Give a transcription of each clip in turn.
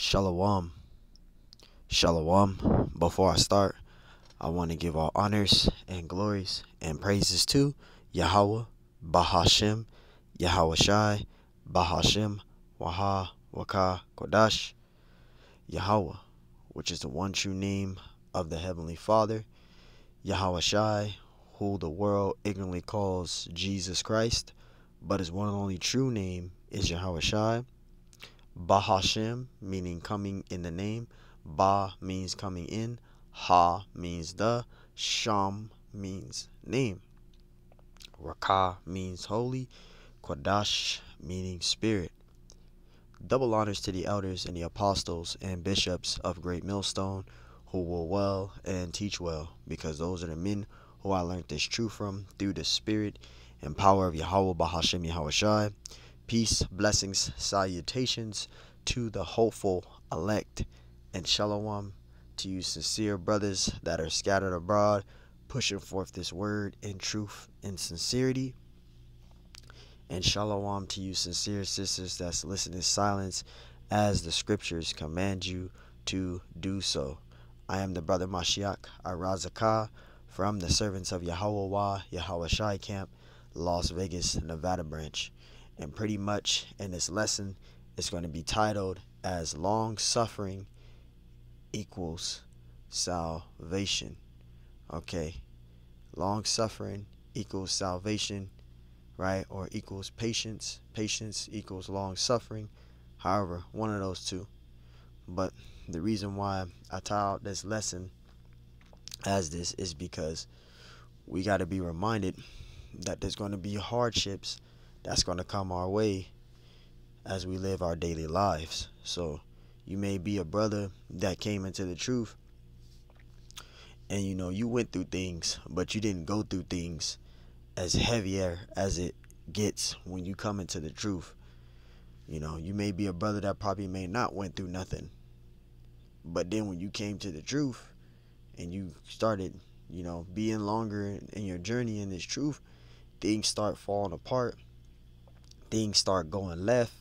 Shalom. Shalom. Before I start, I want to give all honors and glories and praises to Yahweh, Bahashem, Yahweh Shai, Bahashem, Waha, Waka, Kodash, Yahweh, which is the one true name of the Heavenly Father, Yahweh Shai, who the world ignorantly calls Jesus Christ, but his one and only true name is Yahweh Shai. Bahashem, meaning coming in the name. Ba means coming in. Ha means the. Sham means name. Raka means holy. Kodash meaning spirit. Double honors to the elders and the apostles and bishops of Great Millstone who will well and teach well, because those are the men who I learned this truth from through the spirit and power of Yahweh Bahashem Yahweh Shai. Peace, blessings, salutations to the hopeful elect, and shalom to you sincere brothers that are scattered abroad, pushing forth this word in truth and sincerity. And shalom to you sincere sisters that's listening in silence as the scriptures command you to do so. I am the brother Mashiach Arazakah from the servants of Yahweh Yahweh Shai Camp, Las Vegas, Nevada branch and pretty much in this lesson it's going to be titled as long suffering equals salvation. Okay? Long suffering equals salvation right? Or equals patience. Patience equals long suffering. However one of those two. But the reason why i titled this lesson as this is because we got to be reminded that there's going to be hardships that's going to come our way as we live our daily lives. So you may be a brother that came into the truth and you know you went through things, but you didn't go through things as heavier as it gets when you come into the truth. You know, you may be a brother that probably may not went through nothing. But then when you came to the truth and you started, you know, being longer in your journey in this truth, things start falling apart things start going left,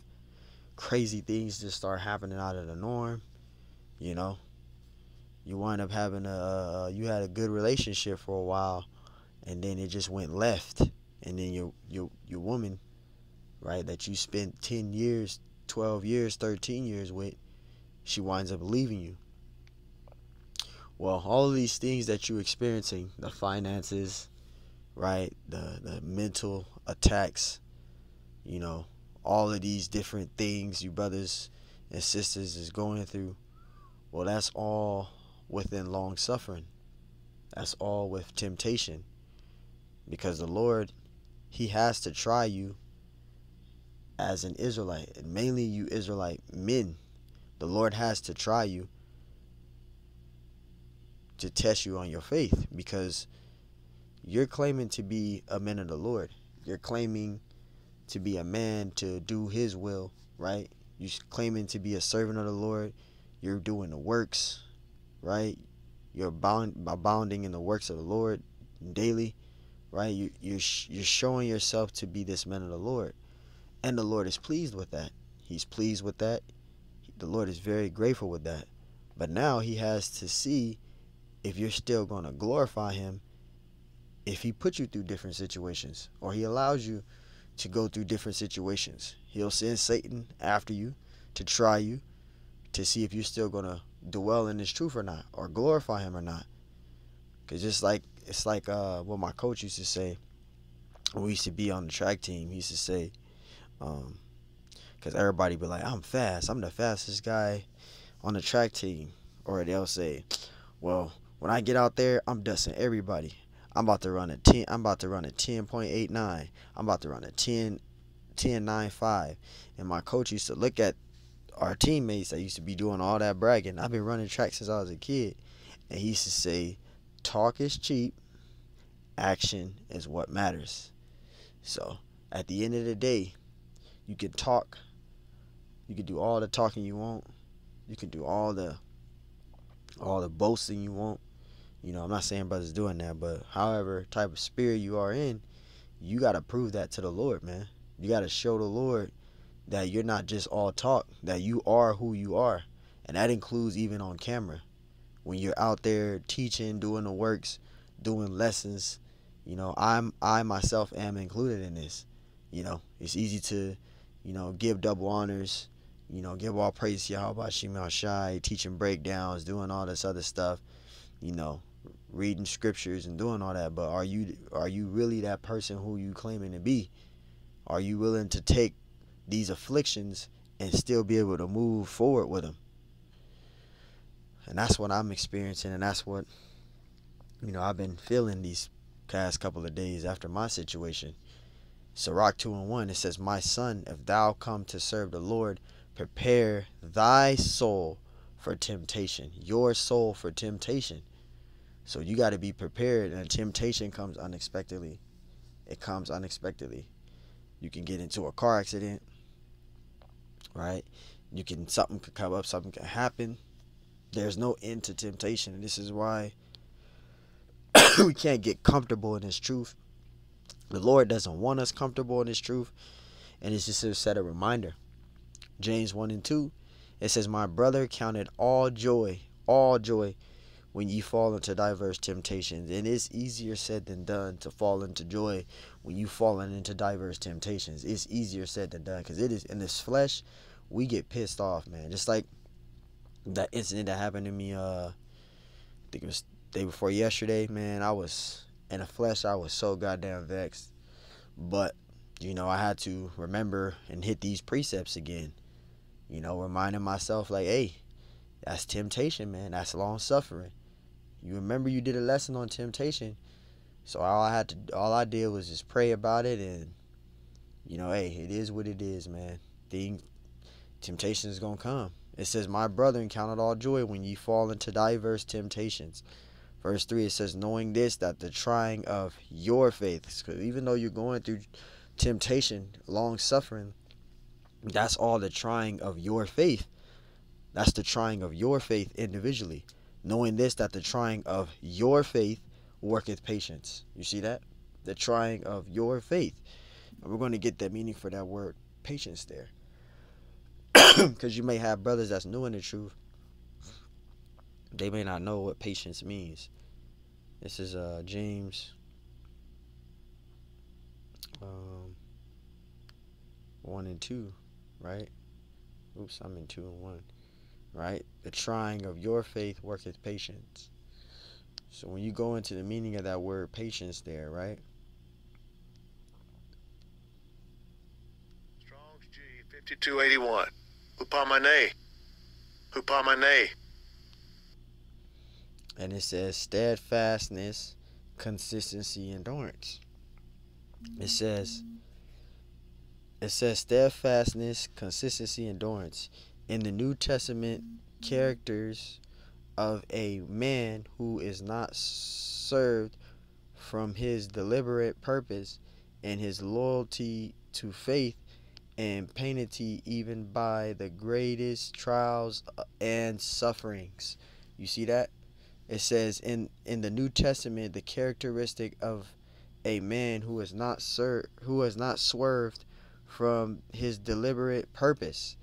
crazy things just start happening out of the norm, you know. You wind up having a you had a good relationship for a while and then it just went left and then your your your woman, right, that you spent 10 years, 12 years, 13 years with, she winds up leaving you. Well, all of these things that you're experiencing, the finances, right, the the mental attacks, you know, all of these different things you brothers and sisters is going through, well, that's all within long suffering. That's all with temptation. Because the Lord, He has to try you as an Israelite, and mainly you Israelite men. The Lord has to try you to test you on your faith because you're claiming to be a man of the Lord. You're claiming to be a man to do his will, right? You claiming to be a servant of the Lord. You're doing the works, right? You're bound abounding in the works of the Lord daily, right? You, you're you're showing yourself to be this man of the Lord, and the Lord is pleased with that. He's pleased with that. The Lord is very grateful with that. But now He has to see if you're still going to glorify Him. If He puts you through different situations, or He allows you to go through different situations. He'll send Satan after you to try you to see if you're still going to dwell in his truth or not or glorify him or not. Cuz just like it's like uh, what my coach used to say we used to be on the track team. He used to say um, cuz everybody be like, "I'm fast. I'm the fastest guy on the track team." Or they'll say, "Well, when I get out there, I'm dusting everybody." I'm about to run a 10 I'm about to run a 10.89. I'm about to run a 10 10.95. And my coach used to look at our teammates that used to be doing all that bragging. I've been running track since I was a kid. And he used to say, talk is cheap, action is what matters. So at the end of the day, you can talk, you can do all the talking you want, you can do all the all the boasting you want, you know, I'm not saying brothers doing that, but however type of spirit you are in, you got to prove that to the Lord, man. You got to show the Lord that you're not just all talk, that you are who you are, And that includes even on camera. When you're out there teaching, doing the works, doing lessons, you know, I'm I myself am included in this. You know, it's easy to, you know, give double honors, you know, give all praise to Yahweh Shema Shai, teaching breakdowns, doing all this other stuff, you know, reading scriptures and doing all that. But are you are you really that person who you claiming to be? Are you willing to take these afflictions and still be able to move forward with them? And that's what I'm experiencing, and that's what you know I've been feeling these past couple of days after my situation. Sirach 2 and 1, it says, My son, if thou come to serve the Lord, prepare thy soul for temptation, your soul for temptation. So you got to be prepared, and temptation comes unexpectedly. It comes unexpectedly. You can get into a car accident, right? You can something could come up, something can happen. There's no end to temptation, and this is why we can't get comfortable in this truth. The Lord doesn't want us comfortable in this truth, and it's just a set a reminder. James 1 and 2, it says, My brother counted all joy, all joy when ye fall into diverse temptations. And it's easier said than done to fall into joy when you fallen into diverse temptations. It's easier said than done because it is in this flesh, we get pissed off, man. Just like that incident that happened to me, uh, I think it was day before yesterday, man. I was in the flesh, I was so goddamn vexed. But, you know, I had to remember and hit these precepts again. You know, reminding myself, like, hey, that's temptation, man. That's long suffering. You remember you did a lesson on temptation. So all I had to all I did was just pray about it and you know, hey, it is what it is, man. Thing temptation is gonna come. It says, My brethren, count it all joy when ye fall into diverse temptations. Verse 3, it says, Knowing this, that the trying of your faith, because even though you're going through temptation, long suffering, that's all the trying of your faith. That's the trying of your faith individually knowing this that the trying of your faith worketh patience. You see that? The trying of your faith. And we're going to get that meaning for that word patience there. Because you may have brothers that's new in the truth. They may not know what patience means. This is uh, James um, 1 and 2, right? Oops, I'm in 2 and 1 right? The trying of your faith worketh patience. So when you go into the meaning of that word patience there, right? Strong's G 5281. Hupomone. Hupomone. And it says steadfastness, consistency, endurance. It says it says steadfastness, consistency, endurance in the New Testament characters of a man who is not served from his deliberate purpose and his loyalty to faith and penalty even by the greatest trials and sufferings. You see that? It says in in the New Testament the characteristic of a man who is not ser- who has not swerved from his deliberate purpose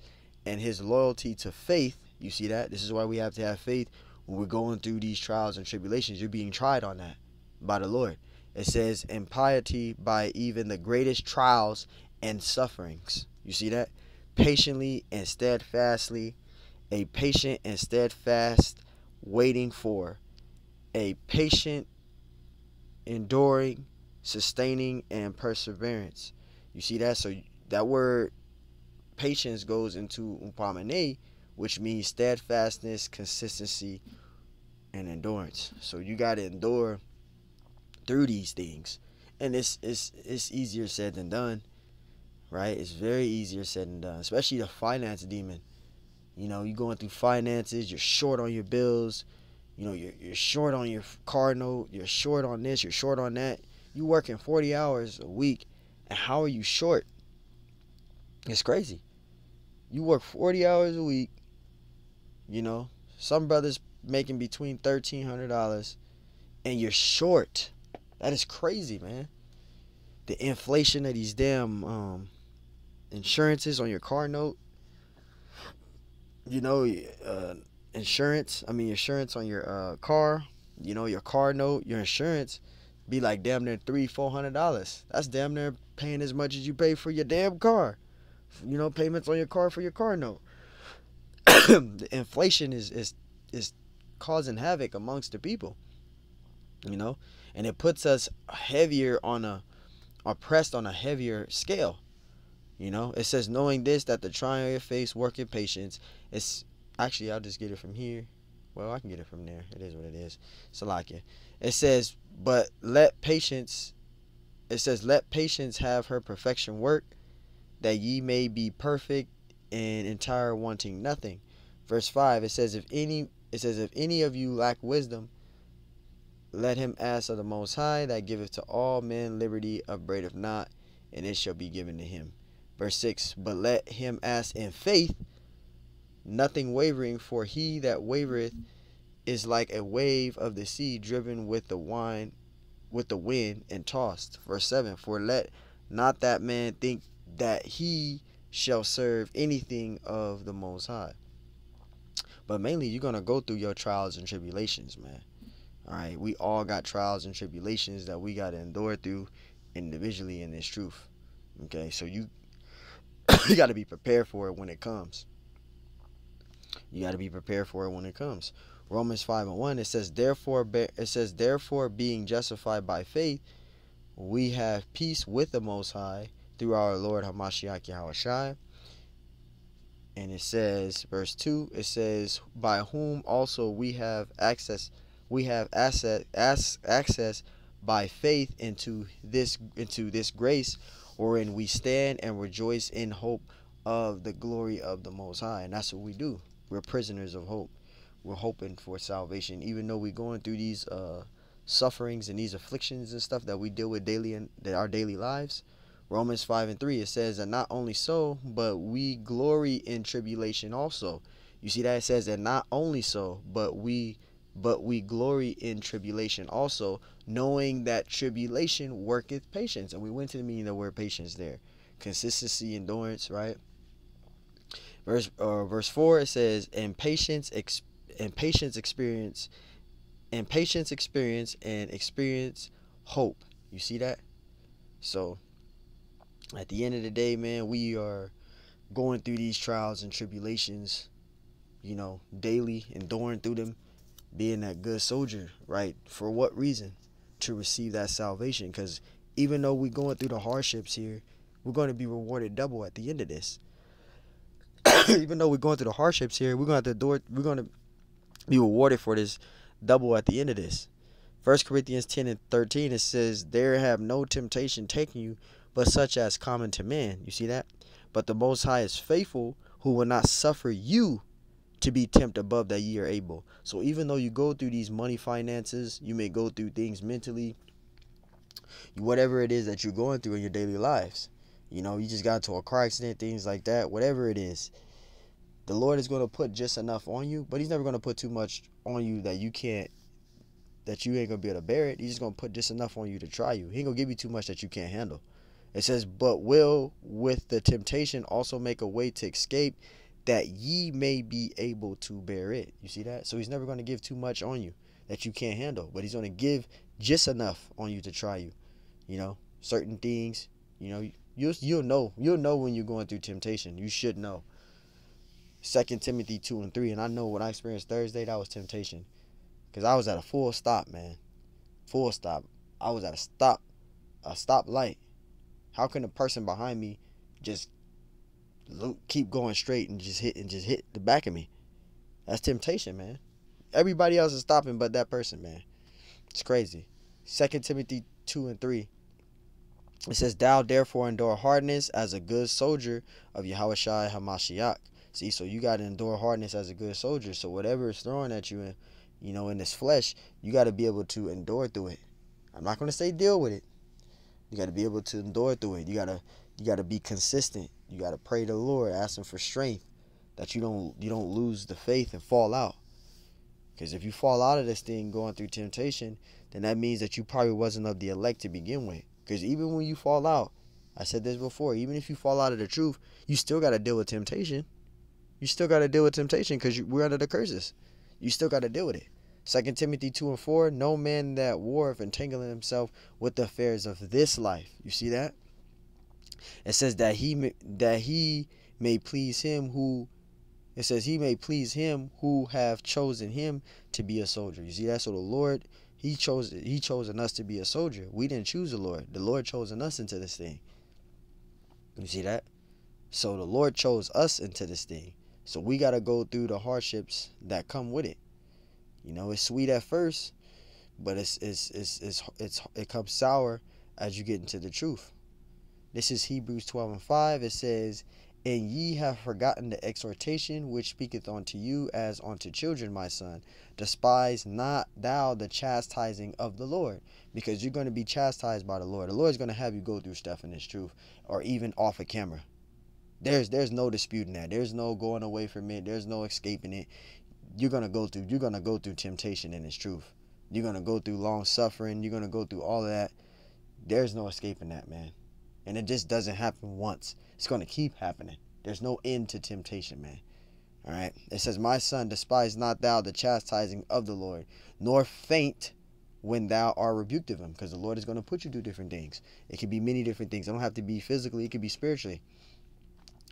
and his loyalty to faith. You see that? This is why we have to have faith when we're going through these trials and tribulations. You're being tried on that by the Lord. It says, "In piety by even the greatest trials and sufferings. You see that? Patiently and steadfastly, a patient and steadfast waiting for, a patient, enduring, sustaining, and perseverance. You see that? So that word patience goes into upamane, which means steadfastness, consistency, and endurance. So you got to endure through these things, and it's it's it's easier said than done, right? It's very easier said than done, especially the finance demon. You know, you're going through finances, you're short on your bills, you know, you're you're short on your car note, you're short on this, you're short on that. You working 40 hours a week, and how are you short? It's crazy. You work 40 hours a week, you know, some brothers making between $1,300 and you're short. That is crazy, man. The inflation of these damn um, insurances on your car note. you know, uh, insurance. I mean, insurance on your uh, car. You know, your car note, your insurance, be like damn near three, four hundred dollars. That's damn near paying as much as you pay for your damn car. You know, payments on your car for your car note. the inflation is is is causing havoc amongst the people. You know, and it puts us heavier on a, oppressed on a heavier scale. You know, it says knowing this that the trying of your face work in patience. It's actually I'll just get it from here. Well, I can get it from there. It is what it is. Salakia. It says, but let patience. It says, let patience have her perfection work, that ye may be perfect and entire, wanting nothing. Verse five. It says, if any, it says, if any of you lack wisdom, let him ask of the Most High, that giveth to all men liberty, upbraideth not, and it shall be given to him. Verse 6 But let him ask in faith, nothing wavering, for he that wavereth is like a wave of the sea driven with the wine with the wind and tossed. Verse 7 For let not that man think that he shall serve anything of the Most High. But mainly, you're going to go through your trials and tribulations, man. All right, we all got trials and tribulations that we got to endure through individually in this truth. Okay, so you you got to be prepared for it when it comes. You got to be prepared for it when it comes. Romans 5 and 1 it says therefore it says therefore being justified by faith we have peace with the most high through our Lord Hamashiach Yahushua. And it says verse 2 it says by whom also we have access we have access by faith into this into this grace wherein we stand and rejoice in hope of the glory of the most high. And that's what we do. We're prisoners of hope. We're hoping for salvation. Even though we're going through these uh, sufferings and these afflictions and stuff that we deal with daily in our daily lives romans 5 and 3 it says that not only so but we glory in tribulation also you see that it says that not only so but we but we glory in tribulation also, knowing that tribulation worketh patience. And we went to the meaning of the word patience there. Consistency, endurance, right? Verse uh, verse four it says, and patience ex- and patience experience and patience experience and experience hope. You see that? So at the end of the day, man, we are going through these trials and tribulations, you know, daily, enduring through them being that good soldier, right? For what reason? To receive that salvation. Because even though we're going through the hardships here, we're going to be rewarded double at the end of this. even though we're going through the hardships here, we're going to door, we're going to be rewarded for this double at the end of this. First Corinthians 10 and 13 it says, There have no temptation taken you, but such as common to man. You see that? But the Most High is faithful, who will not suffer you to be tempted above that ye are able. So even though you go through these money finances, you may go through things mentally, whatever it is that you're going through in your daily lives. You know, you just got into a car accident, things like that, whatever it is. The Lord is going to put just enough on you, but He's never going to put too much on you that you can't, that you ain't going to be able to bear it. He's just going to put just enough on you to try you. He ain't going to give you too much that you can't handle. It says, but will with the temptation also make a way to escape that ye may be able to bear it. You see that? So he's never going to give too much on you that you can't handle, but he's going to give just enough on you to try you. You know, certain things, you know, you'll you'll know. You'll know when you're going through temptation. You should know. Second Timothy 2 and 3, and I know what I experienced Thursday, that was temptation. Cuz I was at a full stop, man. Full stop. I was at a stop a stop light. How can a person behind me just keep going straight and just hit and just hit the back of me. That's temptation, man. Everybody else is stopping but that person, man. It's crazy. Second Timothy two and three. It says, Thou therefore endure hardness as a good soldier of Yahushua Hamashiach. See, so you gotta endure hardness as a good soldier. So whatever is thrown at you in, you know, in this flesh, you gotta be able to endure through it. I'm not gonna say deal with it. You gotta be able to endure through it. You gotta you gotta be consistent. You got to pray to the Lord, ask him for strength that you don't you don't lose the faith and fall out. Because if you fall out of this thing going through temptation, then that means that you probably wasn't of the elect to begin with. Because even when you fall out, I said this before, even if you fall out of the truth, you still got to deal with temptation. You still got to deal with temptation because we're under the curses. You still got to deal with it. Second Timothy 2 and 4, no man that warreth entangling himself with the affairs of this life. You see that? It says that he may, that he may please him who it says he may please him who have chosen him to be a soldier. You see that? So the Lord, he chose he chosen us to be a soldier. We didn't choose the Lord. The Lord chosen us into this thing. You see that? So the Lord chose us into this thing. So we got to go through the hardships that come with it. You know, it's sweet at first, but it's it's it's it's, it's it comes sour as you get into the truth. This is Hebrews 12 and 5. It says, And ye have forgotten the exhortation which speaketh unto you as unto children, my son. Despise not thou the chastising of the Lord, because you're going to be chastised by the Lord. The Lord's going to have you go through stuff in this truth, or even off a of camera. There's there's no disputing that. There's no going away from it. There's no escaping it. You're gonna go through you're gonna go through temptation in its truth. You're gonna go through long suffering. You're gonna go through all of that. There's no escaping that, man. And it just doesn't happen once. It's gonna keep happening. There's no end to temptation, man. All right. It says, My son, despise not thou the chastising of the Lord, nor faint when thou art rebuked of him, because the Lord is going to put you through different things. It can be many different things. It don't have to be physically, it could be spiritually.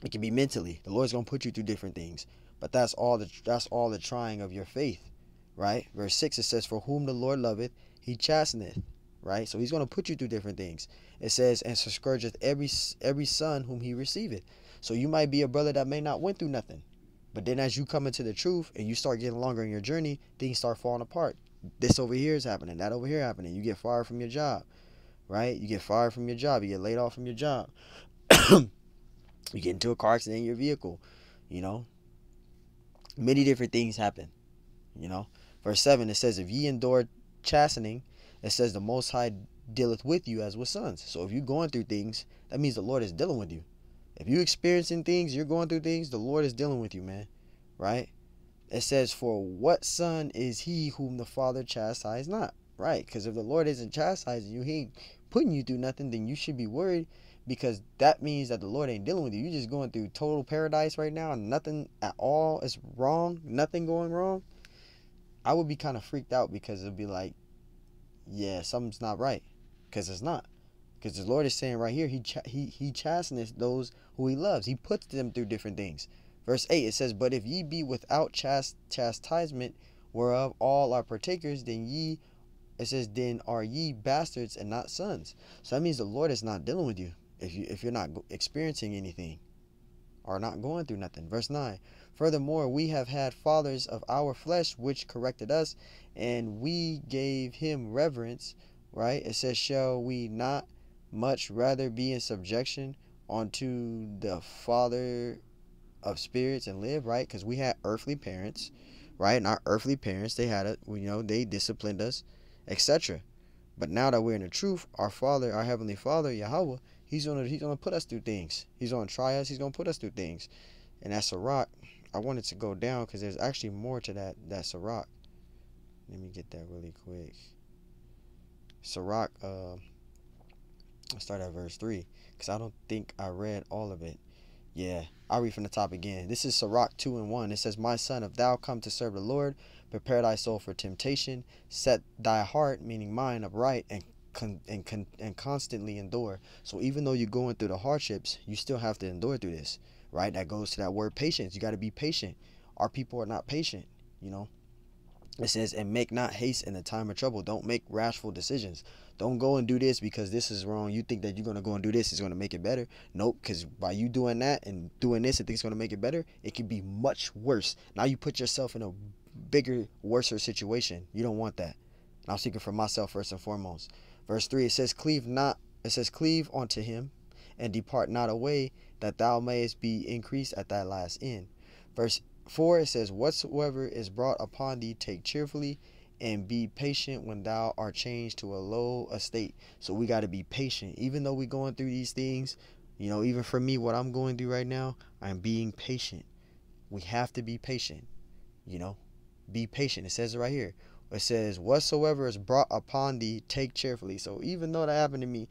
It can be mentally. The Lord's gonna put you through different things. But that's all the that's all the trying of your faith. Right? Verse 6 it says, For whom the Lord loveth, he chasteneth. Right? So he's gonna put you through different things. It says, and scourgeth every every son whom he receiveth. So you might be a brother that may not went through nothing. But then as you come into the truth and you start getting longer in your journey, things start falling apart. This over here is happening, that over here happening. You get fired from your job. Right? You get fired from your job, you get laid off from your job. you get into a car accident in your vehicle, you know. Many different things happen, you know. Verse 7, it says, If ye endure chastening, it says, The Most High dealeth with you as with sons. So if you're going through things, that means the Lord is dealing with you. If you're experiencing things, you're going through things, the Lord is dealing with you, man. Right? It says, For what son is he whom the Father chastise not? Right? Because if the Lord isn't chastising you, he ain't putting you through nothing, then you should be worried because that means that the Lord ain't dealing with you. You're just going through total paradise right now and nothing at all is wrong, nothing going wrong. I would be kind of freaked out because it'd be like, yeah, something's not right, because it's not. Because the Lord is saying right here, he ch- he he chasteneth those who he loves. He puts them through different things. Verse eight it says, "But if ye be without chast- chastisement, whereof all are partakers, then ye," it says, "then are ye bastards and not sons." So that means the Lord is not dealing with you if you if you're not experiencing anything or not going through nothing. Verse 9. Furthermore, we have had fathers of our flesh which corrected us, and we gave him reverence. Right? It says, Shall we not much rather be in subjection unto the Father of spirits and live? Right? Because we had earthly parents, right? And our earthly parents, they had it, you know, they disciplined us, etc. But now that we're in the truth, our Father, our Heavenly Father, Yahweh, He's gonna he's gonna put us through things. He's gonna try us. He's gonna put us through things. And that's a rock. I wanted to go down because there's actually more to that. That's a rock. Let me get that really quick. Sirach, uh, I'll start at verse 3 because I don't think I read all of it. Yeah, I'll read from the top again. This is Sirach 2 and 1. It says, My son, if thou come to serve the Lord, prepare thy soul for temptation, set thy heart, meaning mine, upright, and con- and con- and constantly endure. So even though you're going through the hardships, you still have to endure through this, right? That goes to that word patience. You got to be patient. Our people are not patient, you know. It says, and make not haste in the time of trouble. Don't make rashful decisions. Don't go and do this because this is wrong. You think that you're going to go and do this is going to make it better. Nope, because by you doing that and doing this and think it's going to make it better, it can be much worse. Now you put yourself in a bigger, worser situation. You don't want that. And I'm speaking for myself first and foremost. Verse 3 it says, Cleave not, it says, Cleave unto him, and depart not away, that thou mayest be increased at thy last end. Verse 4 it says, Whatsoever is brought upon thee, take cheerfully, and be patient when thou art changed to a low estate. So we got to be patient. Even though we're going through these things, you know, even for me, what I'm going through right now, I'm being patient. We have to be patient, you know, be patient. It says it right here. It says, Whatsoever is brought upon thee, take cheerfully. So even though that happened to me,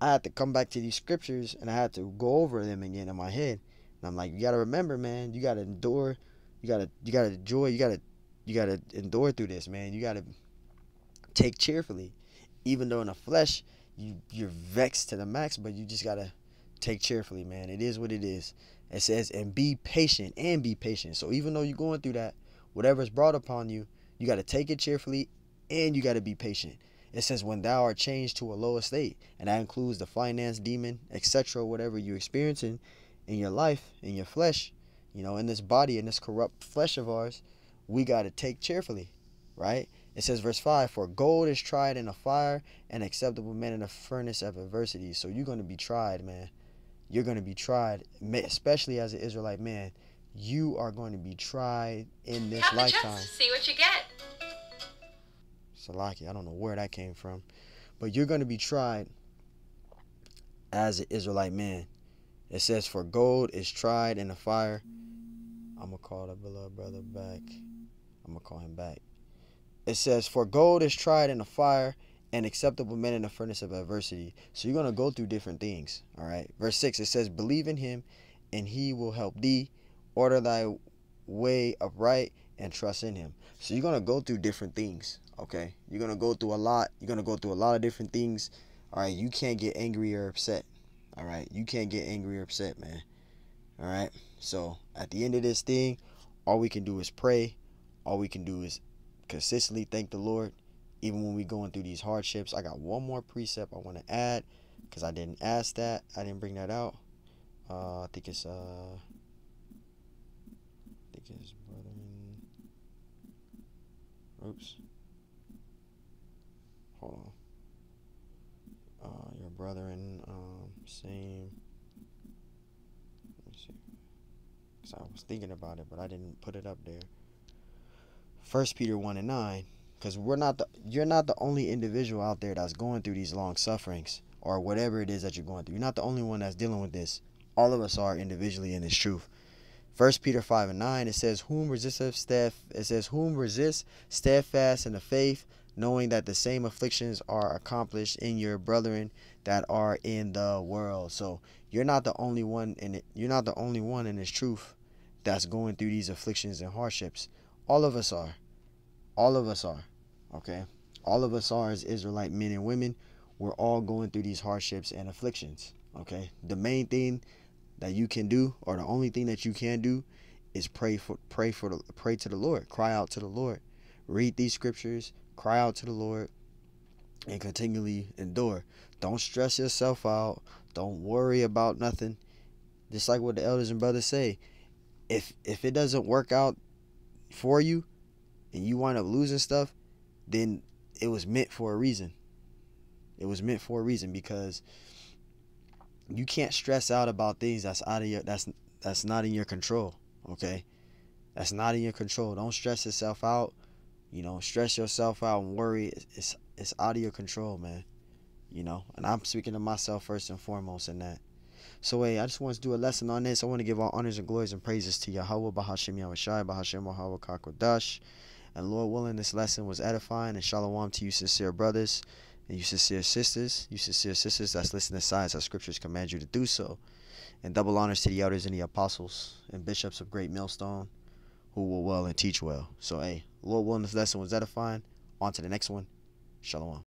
I had to come back to these scriptures and I had to go over them again in my head, And I'm like, you gotta remember, man, you gotta endure, you gotta you gotta enjoy, you gotta you gotta endure through this, man. You gotta take cheerfully. Even though in the flesh you you're vexed to the max, but you just gotta take cheerfully, man. It is what it is. It says, and be patient and be patient. So even though you're going through that, whatever is brought upon you, you got to take it cheerfully and you got to be patient. It says, when thou art changed to a lower state, and that includes the finance demon, etc., whatever you're experiencing in your life, in your flesh, you know, in this body, in this corrupt flesh of ours, we got to take cheerfully, right? It says, verse 5 For gold is tried in a fire, and acceptable men in a furnace of adversity. So you're going to be tried, man you're going to be tried, especially as an Israelite man. You are going to be tried in this Have lifetime. See what you get. Salaki, I don't know where that came from, but you're going to be tried as an Israelite man. It says, "For gold is tried in the fire." I'm gonna call the beloved brother back. I'm gonna call him back. It says, "For gold is tried in the fire, and acceptable men in the furnace of adversity. So you're going to go through different things. All right. Verse 6 it says, Believe in him, and he will help thee. Order thy way upright and trust in him. So you're to go through different things. Okay. You're to go through a lot. You're to go through a lot of different things. All right. You can't get angry or upset. All right. You can't get angry or upset, man. All right. So at the end of this thing, all we can do is pray. All we can do is consistently thank the Lord even when we going through these hardships. I got one more precept I want to add because I didn't ask that. I didn't bring that out. Uh, I think it's uh, Think it's brother. Oops. Hold on. Uh, your brother in um same. Let me see. Cause I was thinking about it, but I didn't put it up there. First Peter one and nine because we're not the you're not the only individual out there that's going through these long sufferings or whatever it is that you're going through you're not the only one that's dealing with this all of us are individually in this truth first peter 5 and 9 it says whom resisteth staff it says whom resist steadfast in the faith knowing that the same afflictions are accomplished in your brethren that are in the world so you're not the only one in it you're not the only one in this truth that's going through these afflictions and hardships all of us are all of us are. Okay? All of us are as Israelite men and women. We're all going through these hardships and afflictions. Okay? The main thing that you can do, or the only thing that you can do, is pray for pray for the pray to the Lord. Cry out to the Lord. Read these scriptures, cry out to the Lord, and continually endure. Don't stress yourself out. Don't worry about nothing. Just like what the elders and brothers say. If if it doesn't work out for you, and you wind up losing stuff, then it was meant for a reason. It was meant for a reason because you can't stress out about things that's out of your that's that's not in your control. Okay, that's not in your control. Don't stress yourself out. You know, stress yourself out and worry. It's it's out of your control, man. You know, and I'm speaking to myself first and foremost in that. So, hey, I just want to do a lesson on this. I want to give all honors and glories and praises to Yahweh, Bahashim Yahushai, Bahashim Yahweh Kakodash. And Lord willing, this lesson was edifying. And shalom to you, sincere brothers, and you sincere sisters, you sincere sisters that's listening to science, our scriptures command you to do so. And double honors to the elders and the apostles and bishops of Great Millstone who will well and teach well. So, hey, Lord willing, this lesson was edifying. On to the next one. Shalom.